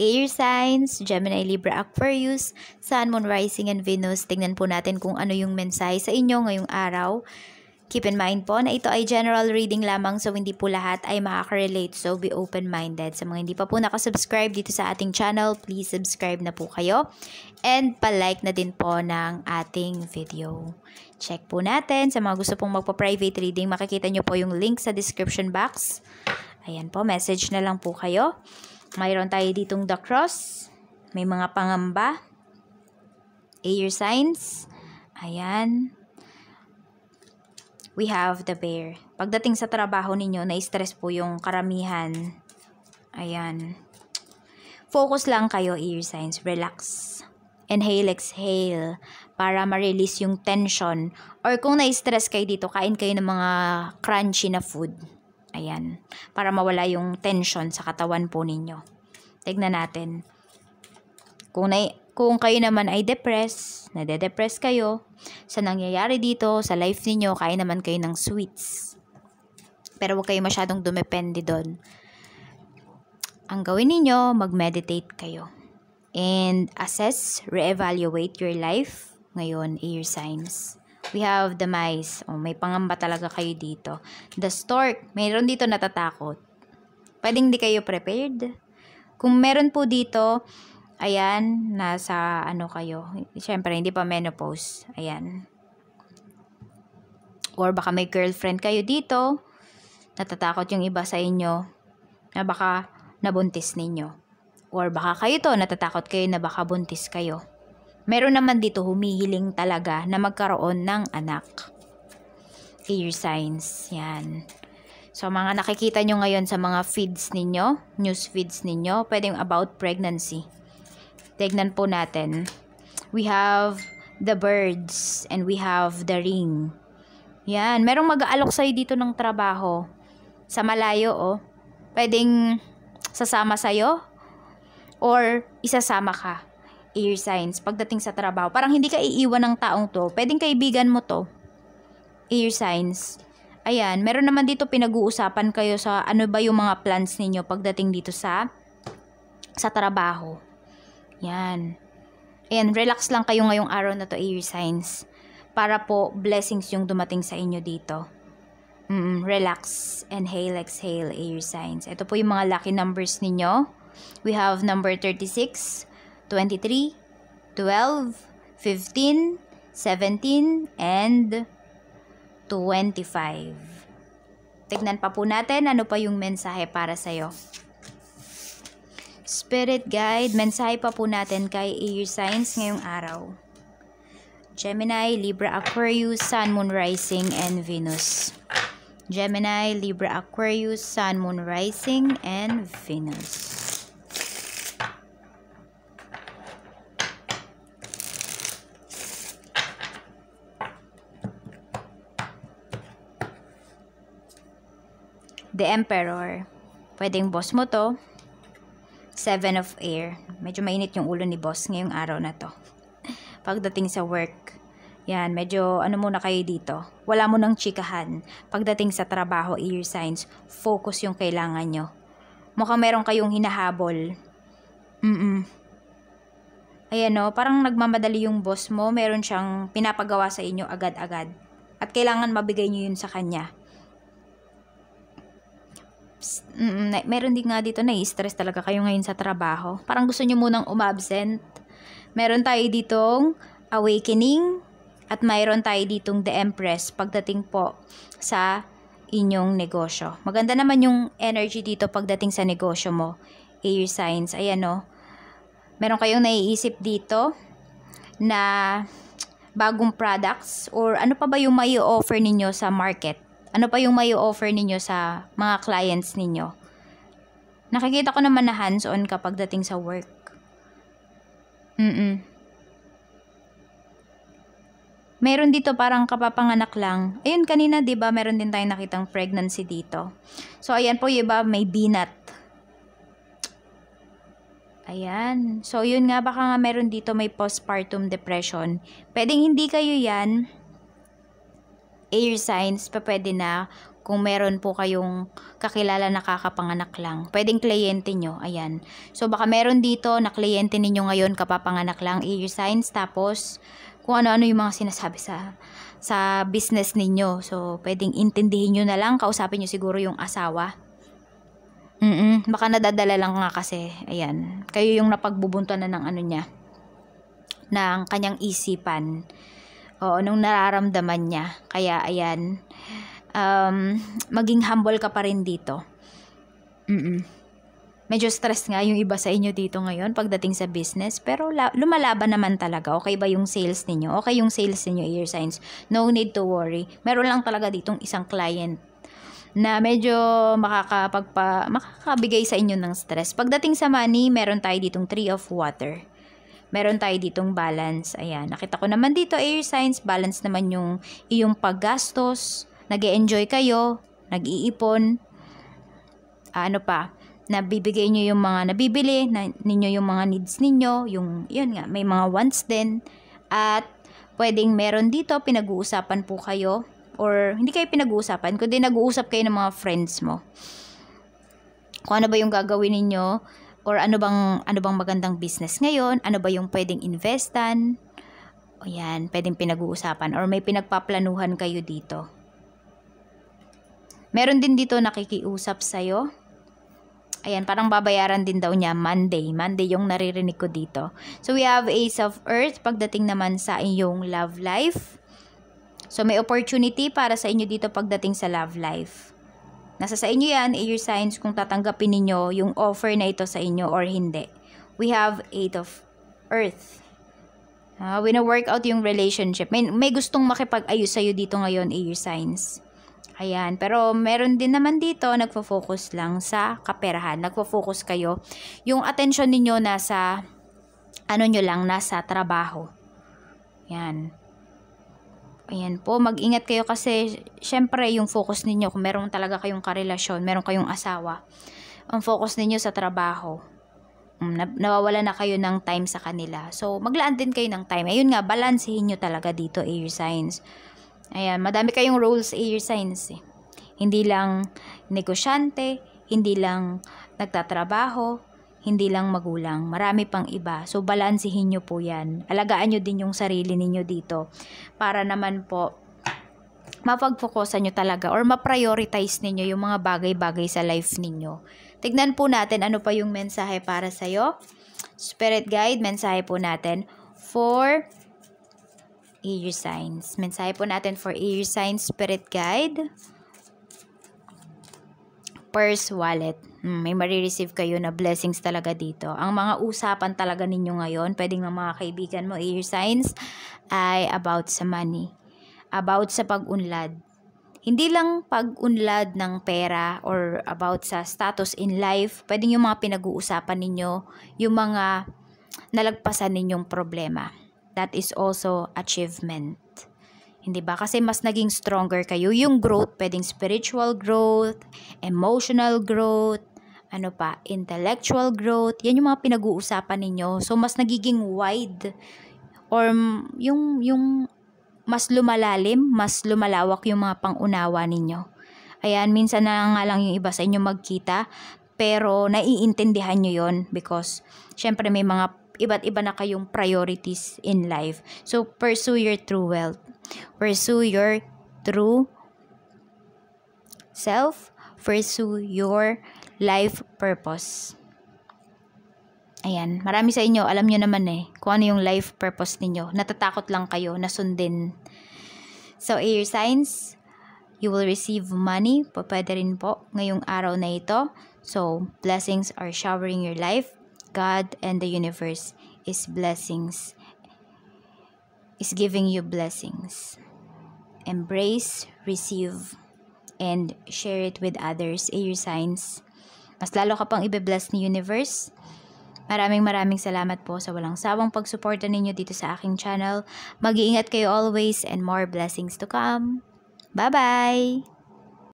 air signs, Gemini, Libra, Aquarius, Sun, Moon, Rising, and Venus. Tingnan po natin kung ano yung mensahe sa inyo ngayong araw. Keep in mind po na ito ay general reading lamang so hindi po lahat ay makaka-relate so be open-minded. Sa mga hindi pa po nakasubscribe dito sa ating channel, please subscribe na po kayo and palike na din po ng ating video. Check po natin sa mga gusto pong magpa-private reading, makikita nyo po yung link sa description box. Ayan po, message na lang po kayo. Mayroon tayo ditong the cross, may mga pangamba, air signs, ayan, we have the bear. Pagdating sa trabaho ninyo, na-stress po yung karamihan. Ayan. Focus lang kayo, ear signs. Relax. Inhale, exhale. Para ma-release yung tension. Or kung na-stress kayo dito, kain kayo ng mga crunchy na food. Ayan. Para mawala yung tension sa katawan po ninyo. Tignan natin. Kung, na, kung kayo naman ay depressed, nade-depress kayo, sa nangyayari dito, sa life niyo kaya naman kayo ng sweets. Pero huwag kayo masyadong dumepende doon. Ang gawin niyo mag-meditate kayo. And assess, re-evaluate your life. Ngayon, air signs. We have the mice. Oh, may pangamba talaga kayo dito. The stork. Mayroon dito natatakot. Pwedeng hindi kayo prepared. Kung meron po dito, Ayan, nasa ano kayo. Siyempre, hindi pa menopause. Ayan. Or baka may girlfriend kayo dito. Natatakot yung iba sa inyo na baka nabuntis ninyo. Or baka kayo to, natatakot kayo na baka buntis kayo. Meron naman dito humihiling talaga na magkaroon ng anak. Air signs. Yan. So, mga nakikita nyo ngayon sa mga feeds ninyo, news feeds ninyo, pwedeng about pregnancy. Tignan po natin. We have the birds and we have the ring. Yan. Merong mag-aalok sa'yo dito ng trabaho. Sa malayo, oh. Pwedeng sasama sa'yo or isasama ka. Air signs pagdating sa trabaho. Parang hindi ka iiwan ng taong to. Pwedeng kaibigan mo to. Air signs. Ayan, meron naman dito pinag-uusapan kayo sa ano ba yung mga plans ninyo pagdating dito sa sa trabaho. Yan. Ayan, relax lang kayo ngayong araw na to, air signs. Para po, blessings yung dumating sa inyo dito. Mm, relax. Inhale, exhale, air signs. Ito po yung mga lucky numbers ninyo. We have number 36, 23, 12, 15, 17, and 25. Tignan pa po natin ano pa yung mensahe para sa'yo. Spirit Guide, mensahe pa po natin kay Air Signs ngayong araw. Gemini, Libra, Aquarius, Sun, Moon, Rising, and Venus. Gemini, Libra, Aquarius, Sun, Moon, Rising, and Venus. The Emperor. Pwedeng boss mo to Seven of Air. Medyo mainit yung ulo ni boss ngayong araw na to. Pagdating sa work, yan, medyo ano muna kayo dito. Wala mo nang chikahan. Pagdating sa trabaho, air signs, focus yung kailangan nyo. Mukhang meron kayong hinahabol. Mm-mm. Ayan no, parang nagmamadali yung boss mo, meron siyang pinapagawa sa inyo agad-agad. At kailangan mabigay nyo yun sa kanya mm, meron din nga dito na stress talaga kayo ngayon sa trabaho. Parang gusto nyo munang umabsent. Meron tayo ditong awakening at mayroon tayo ditong the empress pagdating po sa inyong negosyo. Maganda naman yung energy dito pagdating sa negosyo mo. Air signs. Ayan o. Meron kayong naiisip dito na bagong products or ano pa ba yung may offer ninyo sa market ano pa yung may offer ninyo sa mga clients ninyo? Nakikita ko naman na hands-on kapag dating sa work. Mm-mm. Meron dito parang kapapanganak lang. Ayun, kanina 'di ba meron din tayong nakitang pregnancy dito. So ayan po iba may binat. Ayan. So yun nga baka nga meron dito may postpartum depression. Pwedeng hindi kayo 'yan air signs pa pwede na kung meron po kayong kakilala na kakapanganak lang. Pwedeng kliyente nyo, ayan. So baka meron dito na kliyente ninyo ngayon kapapanganak lang, air signs, tapos kung ano-ano yung mga sinasabi sa sa business ninyo. So pwedeng intindihin nyo na lang, kausapin nyo siguro yung asawa. Mm baka nadadala lang nga kasi, ayan, kayo yung napagbubuntuan na ng ano niya, ng kanyang isipan. O, nung nararamdaman niya. Kaya, ayan, um, maging humble ka pa rin dito. Mm-mm. Medyo stress nga yung iba sa inyo dito ngayon pagdating sa business. Pero la- lumalaban naman talaga. Okay ba yung sales ninyo? Okay yung sales ninyo, ear signs. No need to worry. Meron lang talaga ditong isang client na medyo makakapagpa, makakabigay sa inyo ng stress. Pagdating sa money, meron tayo ditong tree of water. Meron tayo ditong balance. Ayan, nakita ko naman dito, air signs, balance naman yung iyong paggastos, nag enjoy kayo, nag-iipon, ano pa, nabibigay nyo yung mga nabibili, na, ninyo yung mga needs ninyo, yung, yun nga, may mga wants din, at pwedeng meron dito, pinag-uusapan po kayo, or hindi kayo pinag-uusapan, kundi nag-uusap kayo ng mga friends mo. Kung ano ba yung gagawin ninyo, or ano bang, ano bang magandang business ngayon, ano ba yung pwedeng investan, o yan, pwedeng pinag-uusapan, or may pinagpaplanuhan kayo dito. Meron din dito nakikiusap sa'yo. Ayan, parang babayaran din daw niya Monday. Monday yung naririnig ko dito. So, we have Ace of Earth pagdating naman sa iyong love life. So, may opportunity para sa inyo dito pagdating sa love life. Nasa sa inyo yan, air signs, kung tatanggapin ninyo yung offer na ito sa inyo or hindi. We have Eight of Earth. Uh, wina-work out yung relationship. May, may gustong makipag-ayos sa'yo dito ngayon, air signs. Ayan. Pero meron din naman dito, nagfo-focus lang sa kaperahan. Nagfo-focus kayo. Yung attention ninyo nasa, ano nyo lang, nasa trabaho. Yan. Ayan po, mag-ingat kayo kasi, syempre, yung focus ninyo, kung meron talaga kayong karelasyon, meron kayong asawa, ang focus ninyo sa trabaho. Mm, nawawala na kayo ng time sa kanila. So, maglaan din kayo ng time. Ayun nga, balansehin nyo talaga dito, air signs. Ayan, madami kayong roles air signs eh. Hindi lang negosyante, hindi lang nagtatrabaho, hindi lang magulang. Marami pang iba. So, balansihin nyo po yan. Alagaan nyo din yung sarili ninyo dito. Para naman po, mapag-focusan nyo talaga or ma-prioritize ninyo yung mga bagay-bagay sa life ninyo. Tignan po natin ano pa yung mensahe para sa'yo. Spirit guide, mensahe po natin for air signs. Mensahe po natin for air signs spirit guide. Purse wallet. Hmm, may marireceive kayo na blessings talaga dito. Ang mga usapan talaga ninyo ngayon, pwedeng ng mga kaibigan mo, air signs, ay about sa money. About sa pag-unlad. Hindi lang pag-unlad ng pera or about sa status in life, pwedeng yung mga pinag-uusapan ninyo, yung mga nalagpasan ninyong problema that is also achievement. Hindi ba? Kasi mas naging stronger kayo. Yung growth, pwedeng spiritual growth, emotional growth, ano pa, intellectual growth. Yan yung mga pinag-uusapan ninyo. So, mas nagiging wide or yung, yung mas lumalalim, mas lumalawak yung mga pangunawa ninyo. Ayan, minsan na nga lang yung iba sa inyo magkita, pero naiintindihan nyo yon because syempre may mga iba't iba na kayong priorities in life. So, pursue your true wealth. Pursue your true self. Pursue your life purpose. Ayan, marami sa inyo, alam nyo naman eh, kung ano yung life purpose ninyo. Natatakot lang kayo na sundin. So, air signs, you will receive money. Pwede rin po ngayong araw na ito. So, blessings are showering your life. God and the universe is blessings is giving you blessings. Embrace, receive, and share it with others, air signs. Mas lalo ka pang ibe-bless ni universe. Maraming maraming salamat po sa walang sawang pagsuporta ninyo dito sa aking channel. Mag-iingat kayo always and more blessings to come. Bye-bye!